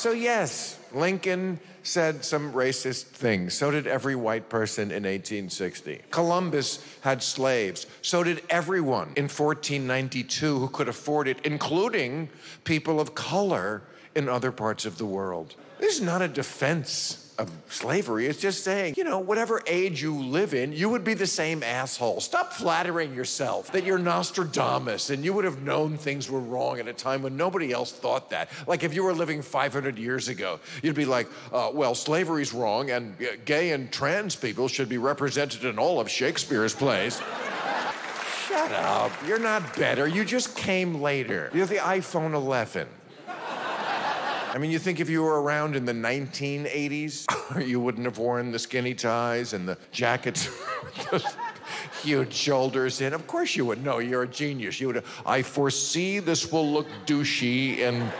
So, yes, Lincoln said some racist things. So did every white person in 1860. Columbus had slaves. So did everyone in 1492 who could afford it, including people of color in other parts of the world. This is not a defense of slavery. It's just saying, you know, whatever age you live in, you would be the same asshole. Stop flattering yourself that you're Nostradamus and you would have known things were wrong at a time when nobody else thought that. Like if you were living 500 years ago, you'd be like, uh, well, slavery's wrong and gay and trans people should be represented in all of Shakespeare's plays. Shut up. You're not better. You just came later. You're the iPhone 11. I mean, you think if you were around in the 1980s, you wouldn't have worn the skinny ties and the jackets with the huge shoulders in. Of course you would. No, you're a genius. You would. I foresee this will look douchey and.